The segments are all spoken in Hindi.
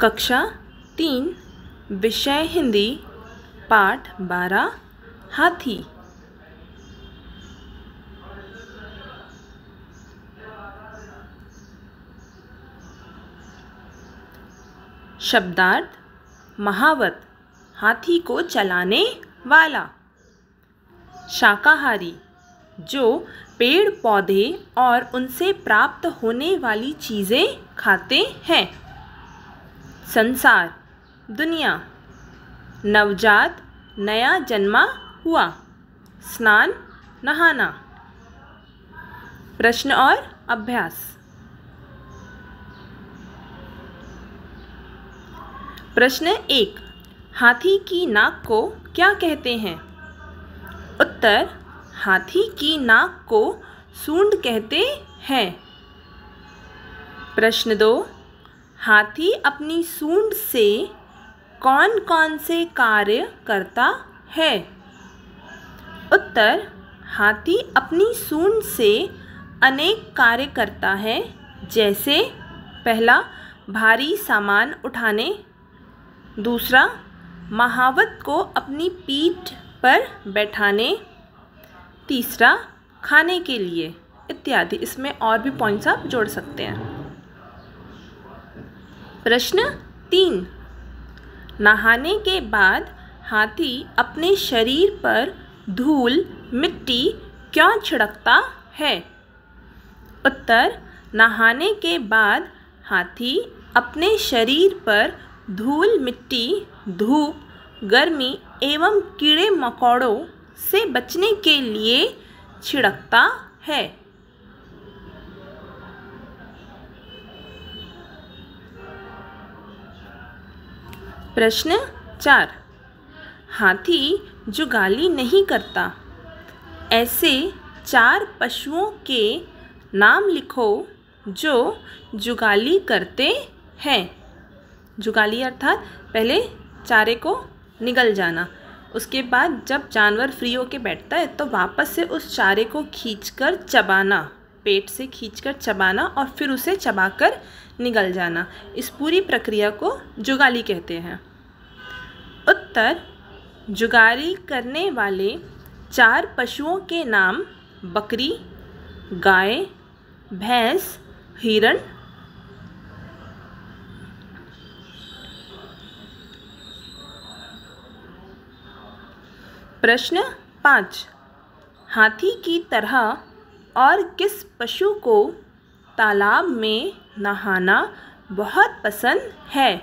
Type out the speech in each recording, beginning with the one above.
कक्षा तीन, विषय हिंदी, पाठ बारह, हाथी। शब्दार्थ, महावत, हाथी को चलाने वाला। शाकाहारी, जो पेड़ पौधे और उनसे प्राप्त होने वाली चीज़ें खाते हैं। संसार, दुनिया। नवजात, नया जन्मा हुआ। स्नान, नहाना। प्रश्न और अभ्यास। प्रश्न एक, हाथी की नाक को क्या कहते हैं? उत्तर, हाथी की नाक को सूंड कहते हैं। प्रश्न दो हाथी अपनी सूंड से कौन कौन से कार्य करता है? उत्तर, हाथी अपनी सूंड से अनेक कार्य करता है, जैसे पहला, भारी सामान उठाने, दूसरा, महावत को अपनी पीठ पर बैठाने, तीसरा, खाने के लिए, इत्यादि। इसमें और भी पॉइंट्स आप जोड़ सकते हैं। प्रश्न तीन। नहाने के बाद हाथी अपने शरीर पर धूल, मिट्टी क्यों छिड़कता है? उत्तर, नहाने के बाद हाथी अपने शरीर पर धूल, मिट्टी, धूप, गर्मी एवं कीड़े मकोड़ों से बचने के लिए छिड़कता है। प्रश्न चार। हाथी जुगाली नहीं करता, ऐसे चार पशुओं के नाम लिखो जो जुगाली करते हैं। जुगाली अर्थात पहले चारे को निगल जाना, उसके बाद जब जानवर फ्री होके बैठता है तो वापस से उस चारे को खींचकर चबाना। पेट से खींचकर चबाना और फिर उसे चबाकर निगल जाना। इस पूरी प्रक्रिया को जुगाली कहते हैं। उत्तर, जुगाली करने वाले चार पशुओं के नाम बकरी, गाय, भैंस, हिरण, प्रश्न पाँच, हाथी की तरह और किस पशु को तालाब में नहाना बहुत पसंद है?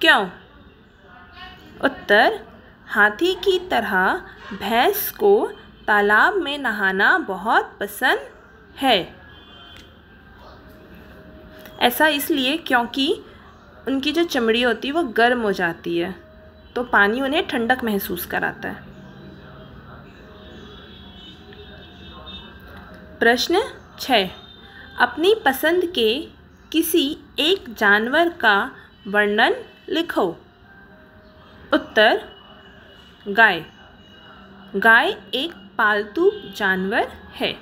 क्यों? उत्तर, हाथी की तरह भैंस को तालाब में नहाना बहुत पसंद है। ऐसा इसलिए क्योंकि उनकी जो चमड़ी होती है वो गर्म हो जाती है तो पानी उन्हें ठंडक महसूस कराता है। प्रश्न छः। अपनी पसंद के किसी एक जानवर का वर्णन लिखो। उत्तर, गाय। गाय एक पालतू जानवर है।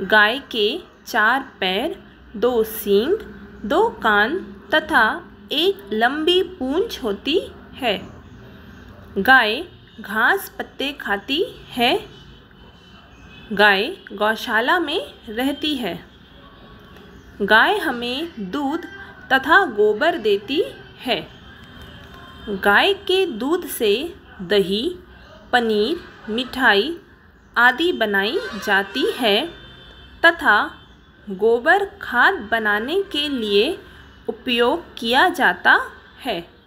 गाय के चार पैर, दो सींग, दो कान तथा एक लंबी पूंछ होती है। गाय घास पत्ते खाती है गाय गौशाला में रहती है। गाय हमें दूध तथा गोबर देती है। गाय के दूध से दही, पनीर, मिठाई आदि बनाई जाती है तथा गोबर खाद बनाने के लिए उपयोग किया जाता है।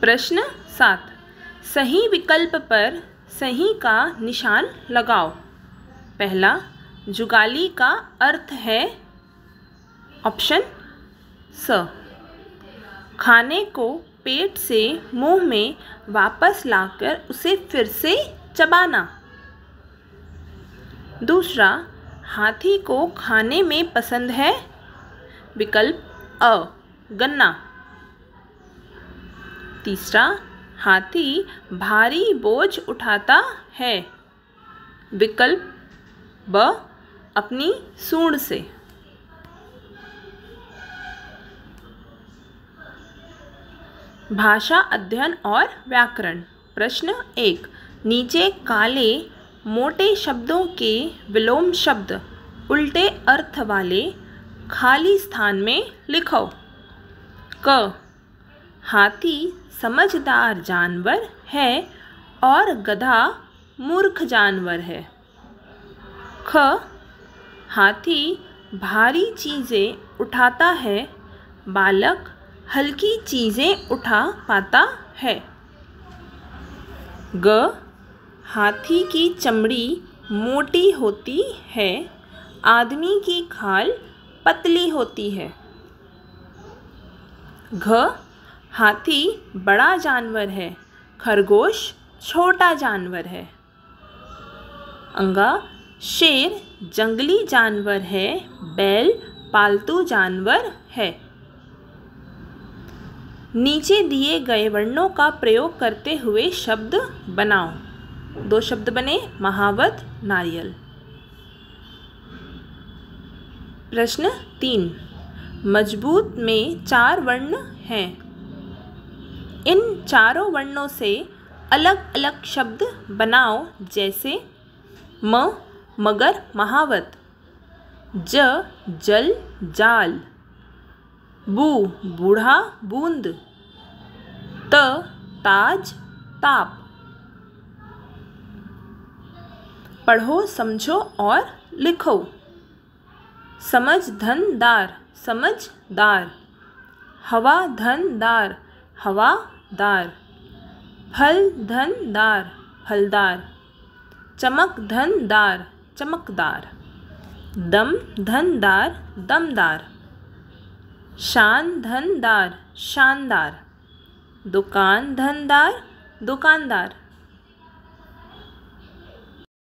प्रश्न सात। सही विकल्प पर सही का निशान लगाओ। पहला, जुगाली का अर्थ है ऑप्शन स। खाने को पेट से मुँह में वापस लाकर उसे फिर से चबाना। दूसरा, हाथी को खाने में पसंद है। विकल्प अ, गन्ना। तीसरा, हाथी भारी बोझ उठाता है। विकल्प ब, अपनी सूंड से। भाषा अध्ययन और व्याकरण। प्रश्न एक, नीचे काले मोटे शब्दों के विलोम शब्द, उल्टे अर्थ वाले खाली स्थान में लिखो। क हाथी समझदार जानवर है और गधा मूर्ख जानवर है। ख. हाथी भारी चीज़ें उठाता है, बालक हल्की चीज़ें उठा पाता है। ग. हाथी की चमड़ी मोटी होती है, आदमी की खाल पतली होती है। घ. हाथी बड़ा जानवर है, खरगोश छोटा जानवर है। अंगा, शेर जंगली जानवर है, बैल पालतू जानवर है। नीचे दिए गए वर्णों का प्रयोग करते हुए शब्द बनाओ। दो शब्द बने, महावत, नारियल। प्रश्न तीन, मज़बूत में चार वर्ण हैं। इन चारों वर्णों से अलग अलग शब्द बनाओ, जैसे म, मगर, महावत, ज, जल, जाल, बू, बूढ़ा, बूंद, त, ताज, ताप। पढ़ो, समझो और लिखो। समझ धनदार समझदार। हवा धनदार हवादार फल धनदार फलदार। चमक, धन, दार। चमकदार। दम, धन, दार। दमदार। शान, धन, दार। शानदार। दुकान, धन, दार। दुकानदार।